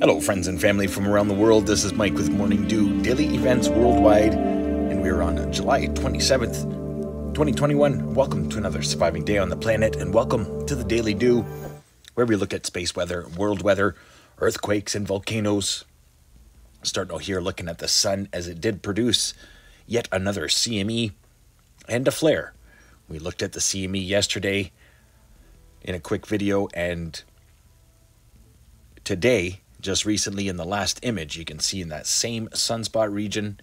Hello, friends and family from around the world. This is Mike with Morning Dew Daily Events Worldwide, and we're on July 27th, 2021. Welcome to another surviving day on the planet, and welcome to the Daily Dew, where we look at space weather, world weather, earthquakes, and volcanoes. Starting out here looking at the sun as it did produce yet another CME and a flare. We looked at the CME yesterday in a quick video, and today just recently in the last image, you can see in that same sunspot region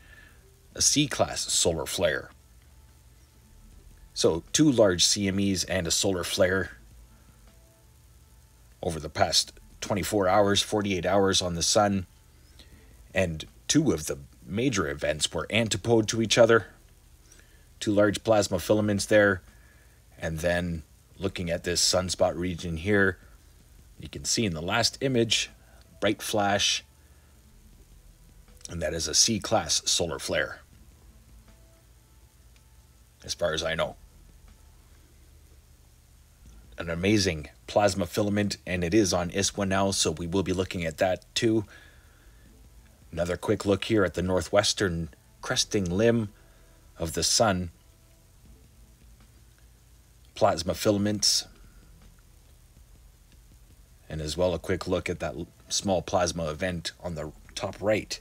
a C class solar flare. So, two large CMEs and a solar flare over the past 24 hours, 48 hours on the sun. And two of the major events were antipode to each other. Two large plasma filaments there. And then looking at this sunspot region here, you can see in the last image bright flash, and that is a C class solar flare, as far as I know. An amazing plasma filament, and it is on ISWA now, so we will be looking at that too. Another quick look here at the northwestern cresting limb of the sun. Plasma filaments and as well a quick look at that small plasma event on the top right.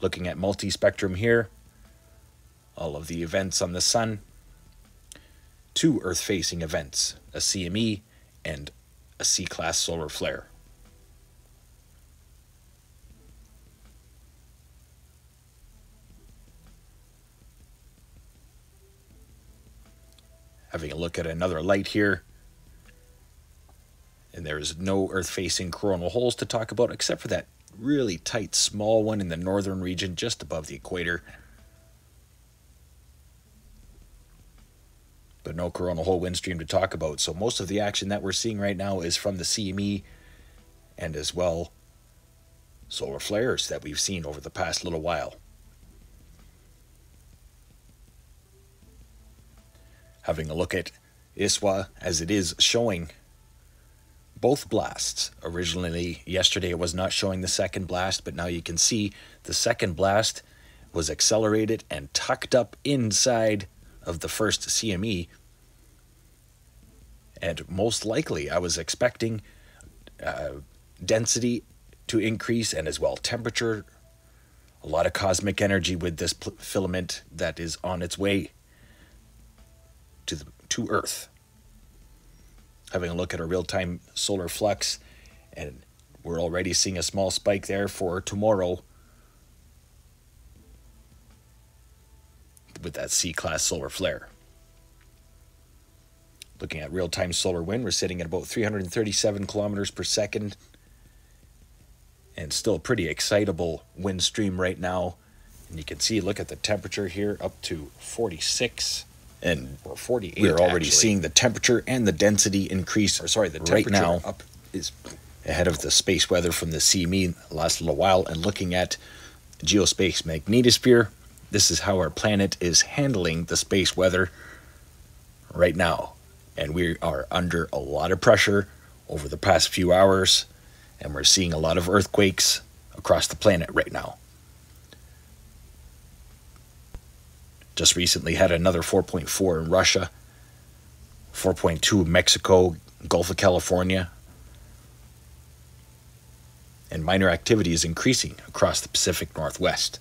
Looking at multi-spectrum here, all of the events on the sun, two Earth-facing events, a CME and a C-class solar flare. Having a look at another light here, and there's no Earth-facing coronal holes to talk about except for that really tight small one in the northern region just above the equator. But no coronal hole wind stream to talk about. So most of the action that we're seeing right now is from the CME and as well solar flares that we've seen over the past little while. Having a look at ISWA as it is showing both blasts. Originally, yesterday it was not showing the second blast, but now you can see the second blast was accelerated and tucked up inside of the first CME. And most likely, I was expecting uh, density to increase and as well temperature. A lot of cosmic energy with this filament that is on its way to the, to Earth having a look at a real-time solar flux and we're already seeing a small spike there for tomorrow with that C-class solar flare. Looking at real-time solar wind, we're sitting at about 337 kilometers per second and still a pretty excitable wind stream right now. And you can see, look at the temperature here, up to 46 and or 48 we're already actually. seeing the temperature and the density increase. Or sorry the temperature right now up is ahead of the space weather from the CME last little while and looking at geospace magnetosphere this is how our planet is handling the space weather right now. And we are under a lot of pressure over the past few hours and we're seeing a lot of earthquakes across the planet right now Just recently had another 4.4 in Russia, 4.2 in Mexico, Gulf of California. And minor activity is increasing across the Pacific Northwest.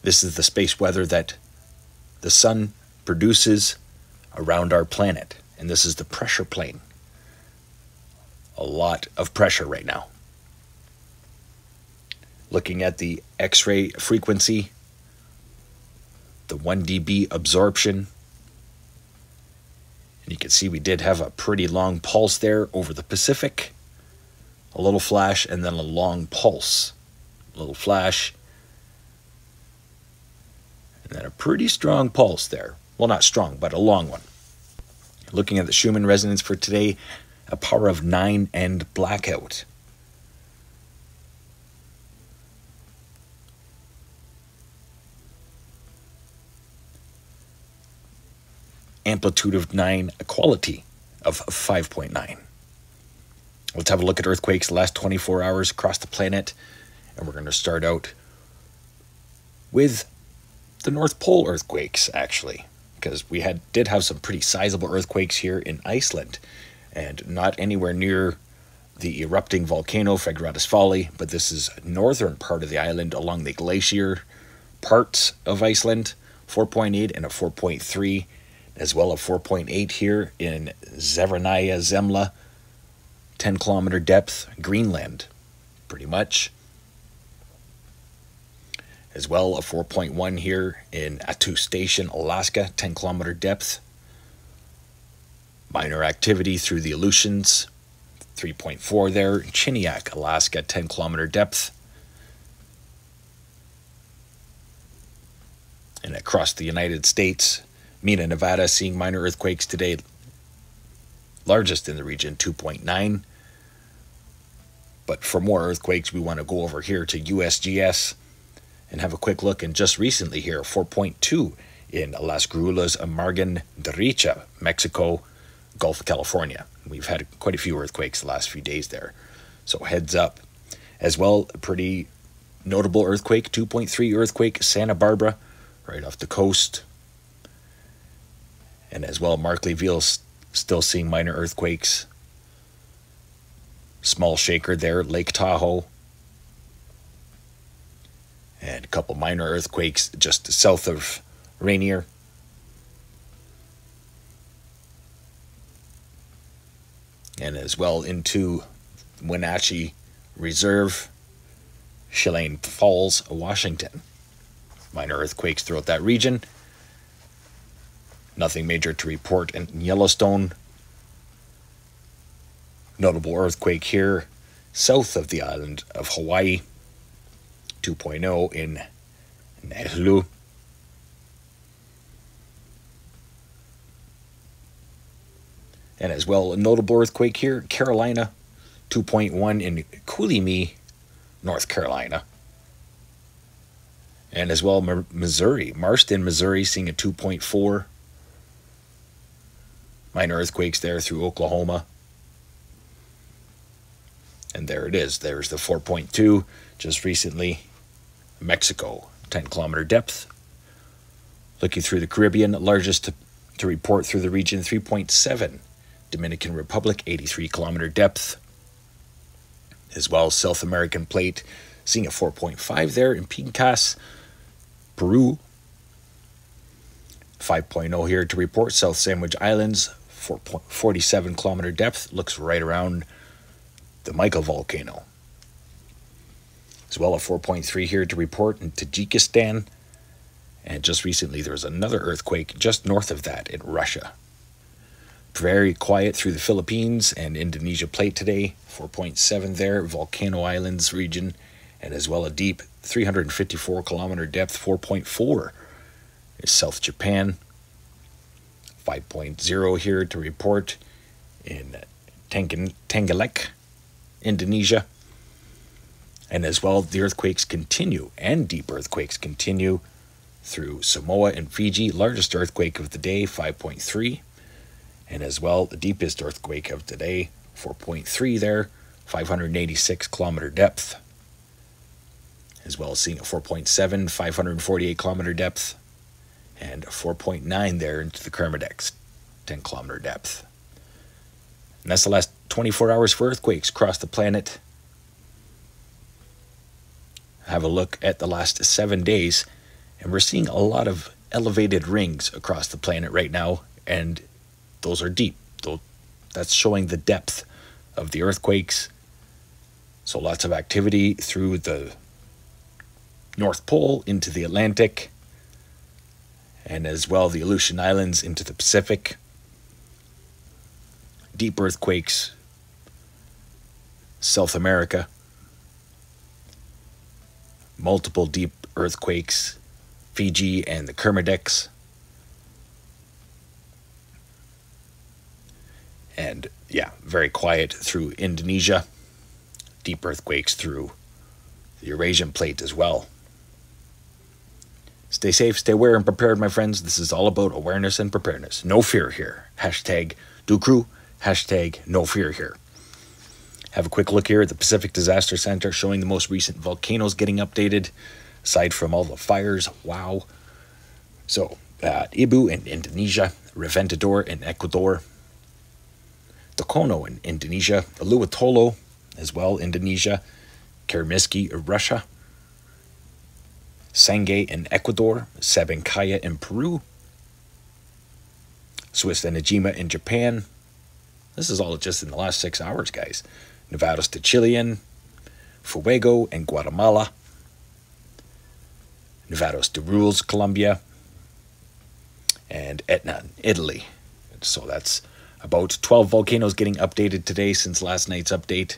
This is the space weather that the sun produces around our planet. And this is the pressure plane. A lot of pressure right now looking at the X-ray frequency, the 1 dB absorption. And you can see we did have a pretty long pulse there over the Pacific. A little flash and then a long pulse. A little flash. And then a pretty strong pulse there. Well, not strong, but a long one. Looking at the Schumann resonance for today, a power of 9 and blackout. Amplitude of 9 equality. of 5.9. Let's have a look at earthquakes the last 24 hours across the planet. And we're going to start out with the North Pole earthquakes, actually, because we had did have some pretty sizable earthquakes here in Iceland, and not anywhere near the erupting volcano Fagradalsfjall, but this is northern part of the island along the glacier parts of Iceland, 4.8 and a 4.3, as well as 4.8 here in Severnaya Zemlya, 10 kilometer depth, Greenland, pretty much. As well, a 4.1 here in Attu Station, Alaska, 10 kilometer depth. Minor activity through the Aleutians, 3.4 there. Chiniak, Alaska, 10 kilometer depth. And across the United States, Mina, Nevada, seeing minor earthquakes today. Largest in the region, 2.9. But for more earthquakes, we want to go over here to USGS and have a quick look. And just recently here, 4.2 in Las Grullas Amargan Derecha, Mexico, Gulf of California. We've had quite a few earthquakes the last few days there. So heads up. As well, a pretty notable earthquake, 2.3 earthquake, Santa Barbara, right off the coast. And as well, Markleeville still seeing minor earthquakes. Small shaker there, Lake Tahoe. And a couple minor earthquakes just south of Rainier. and as well into Wenatchee Reserve, Chelan Falls, Washington. Minor earthquakes throughout that region. Nothing major to report in Yellowstone. Notable earthquake here south of the island of Hawaii, 2.0 in Naulu. and as well a notable earthquake here, Carolina, 2.1 in Cooley, North Carolina. And as well, Missouri, Marston, Missouri, seeing a 2.4. Minor earthquakes there through Oklahoma. And there it is. There's the 4.2 just recently. Mexico, 10 kilometer depth. Looking through the Caribbean, largest to, to report through the region, 3.7 Dominican Republic, 83 kilometer depth. As well, South American plate, seeing a 4.5 there in Pincas, Peru. 5.0 here to report, South Sandwich Islands, 47 kilometer depth, looks right around the Michael volcano. As well, a 4.3 here to report in Tajikistan. And just recently, there was another earthquake just north of that in Russia. Very quiet through the Philippines and Indonesia plate today. 4.7 there, Volcano Islands region, and as well a deep 354 kilometer depth, 4.4 is South Japan. 5.0 here to report in Trenggalek, Indonesia. And as well, the earthquakes continue and deep earthquakes continue through Samoa and Fiji. Largest earthquake of the day, 5.3 and as well the deepest earthquake of today, 4.3 there, 586 kilometer depth, as well as seeing a 4.7, 548 kilometer depth, and a 4.9 there into the Kermadec, 10 kilometer depth. And that's the last 24 hours for earthquakes across the planet. Have a look at the last seven days, and we're seeing a lot of elevated rings across the planet right now, and those are deep. That's showing the depth of the earthquakes. So lots of activity through the North Pole into the Atlantic, and as well the Aleutian Islands into the Pacific. Deep earthquakes, South America, multiple deep earthquakes, Fiji and the Kermadecs. And yeah, very quiet through Indonesia. Deep earthquakes through the Eurasian plate as well. Stay safe, stay aware, and prepared, my friends. This is all about awareness and preparedness. No fear here. Hashtag Dukru, Hashtag no fear here. Have a quick look here at the Pacific Disaster Center showing the most recent volcanoes getting updated, aside from all the fires. Wow. So, uh, Ibu in Indonesia, Reventador in Ecuador, Dukono in Indonesia, Lewotolo as well, Indonesia, Karymsky, Russia, Sangay in Ecuador, Sabancaya in Peru, Suwanosejima in Japan. This is all just in the last six hours, guys. Nevados de Chillán, Fuego in Guatemala, Nevados de Ruiz, Colombia, and Etna in Italy. So that's about 12 volcanoes getting updated today since last night's update.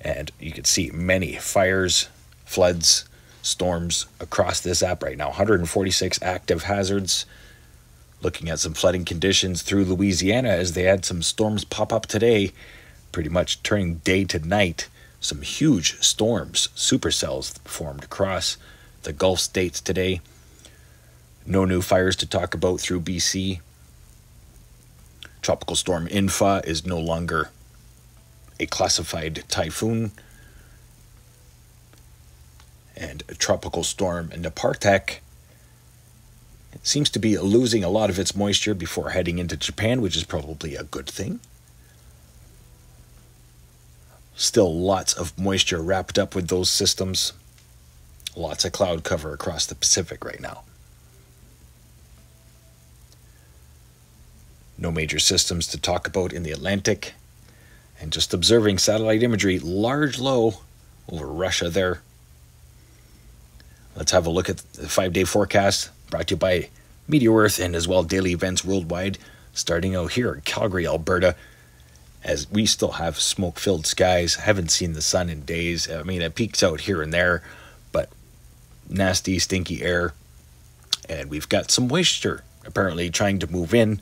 And you can see many fires, floods, storms across this app right now. 146 active hazards. Looking at some flooding conditions through Louisiana as they had some storms pop up today pretty much turning day to night. Some huge storms, supercells formed across the Gulf states today. No new fires to talk about through BC. Tropical storm In-fa is no longer a classified typhoon. And tropical storm Nepartak seems to be losing a lot of its moisture before heading into Japan, which is probably a good thing. Still lots of moisture wrapped up with those systems. Lots of cloud cover across the Pacific right now. No major systems to talk about in the Atlantic. And just observing satellite imagery, large low over Russia there. Let's have a look at the five day forecast brought to you by MeteoEarth and as well daily events worldwide. Starting out here in Calgary, Alberta as we still have smoke filled skies. Haven't seen the sun in days. I mean, it peaks out here and there, but nasty, stinky air. And we've got some moisture apparently trying to move in,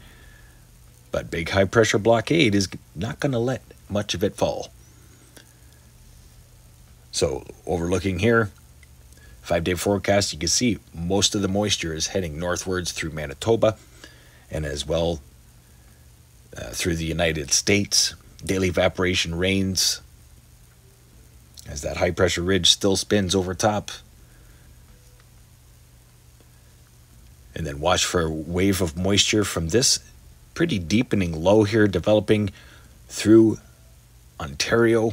but big high pressure blockade is not going to let much of it fall. So, overlooking here, five day forecast, you can see most of the moisture is heading northwards through Manitoba and as well uh, through the United States. Daily evaporation rains as that high pressure ridge still spins over top. And then watch for a wave of moisture from this pretty deepening low here developing through Ontario,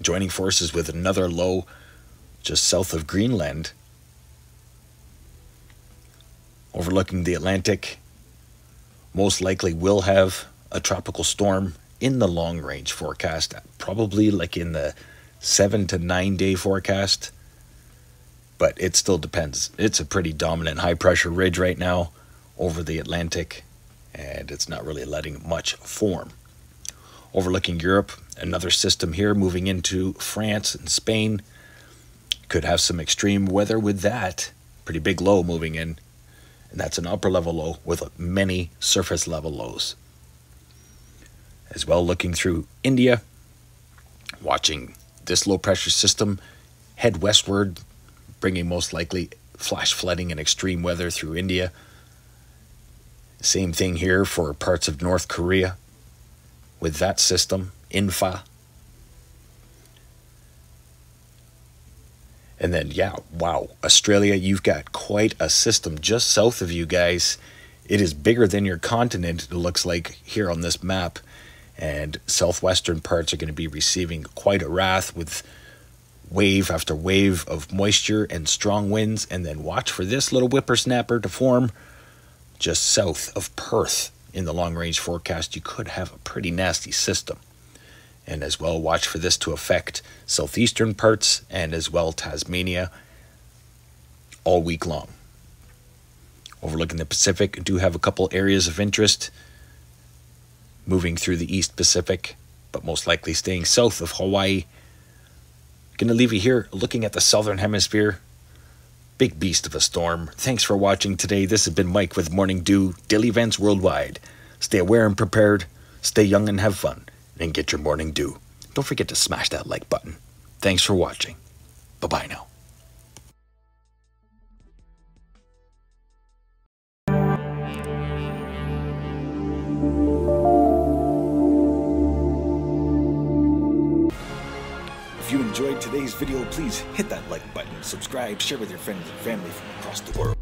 joining forces with another low just south of Greenland, overlooking the Atlantic most likely will have a tropical storm in the long range forecast, probably like in the seven to nine day forecast. But it still depends. It's a pretty dominant high pressure ridge right now over the Atlantic, and it's not really letting much form. Overlooking Europe, another system here moving into France and Spain. Could have some extreme weather with that. Pretty big low moving in and that's an upper level low with many surface level lows. As well, looking through India, watching this low pressure system head westward, bringing most likely flash flooding and extreme weather through India. Same thing here for parts of North Korea with that system, In-fa And then, yeah, wow, Australia, you've got quite a system just south of you guys. It is bigger than your continent, it looks like here on this map. And southwestern parts are going to be receiving quite a wrath with wave after wave of moisture and strong winds. And then watch for this little whippersnapper to form just south of Perth in the long range forecast. You could have a pretty nasty system and as well watch for this to affect southeastern parts and as well Tasmania all week long. Overlooking the Pacific, do have a couple areas of interest moving through the East Pacific, but most likely staying south of Hawaii. Gonna leave you here looking at the southern hemisphere. Big beast of a storm. Thanks for watching today. This has been Mike with Morning Dew, daily events worldwide. Stay aware and prepared, stay young and have fun and get your morning dew. Don't forget to smash that like button. Thanks for watching. Bye bye now. If you enjoyed today's video, please hit that like button, subscribe, share with your friends and family from across the world.